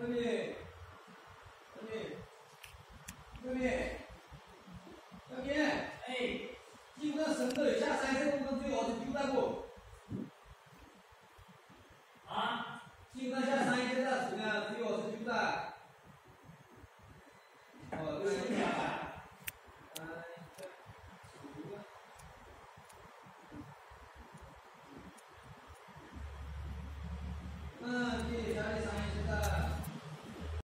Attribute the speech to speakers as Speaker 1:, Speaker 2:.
Speaker 1: 兄弟，兄弟，兄弟，兄弟，哎，记不到绳子有下山这部分，注意我是揪到过
Speaker 2: 啊，
Speaker 1: 记不下山这段绳啊，注我是揪到。